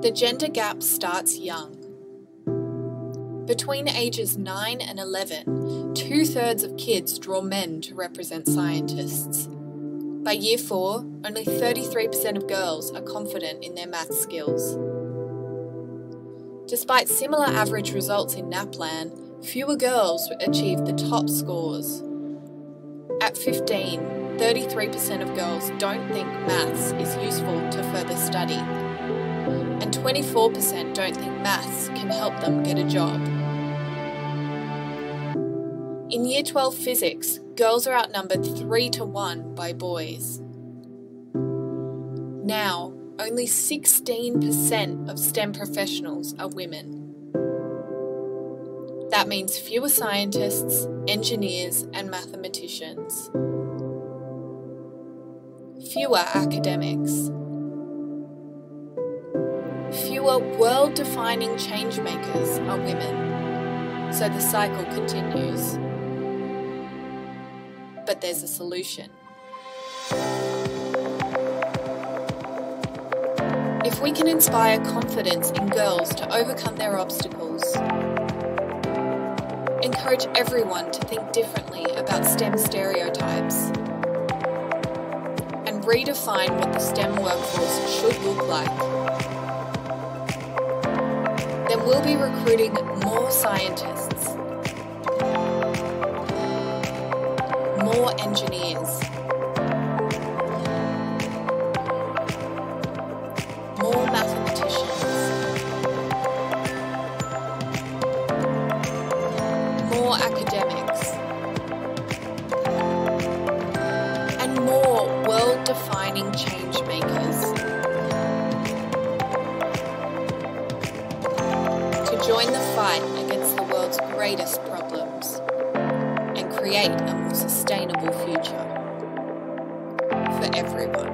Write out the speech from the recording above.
The gender gap starts young. Between ages 9 and 11, two thirds of kids draw men to represent scientists. By year 4, only 33% of girls are confident in their math skills. Despite similar average results in NAPLAN, fewer girls achieved the top scores. At 15, 33% of girls don't think maths is useful to further study, and 24% don't think maths can help them get a job. In Year 12 physics, girls are outnumbered 3 to 1 by boys. Now, only 16% of STEM professionals are women. That means fewer scientists, engineers, and mathematicians. Fewer academics. Fewer world defining changemakers are women. So the cycle continues. But there's a solution. If we can inspire confidence in girls to overcome their obstacles, encourage everyone to think differently about STEM stereotypes, and redefine what the STEM workforce should look like, we'll be recruiting more scientists, more engineers, more mathematicians, more academics, and more world defining change Join the fight against the world's greatest problems and create a more sustainable future for everyone.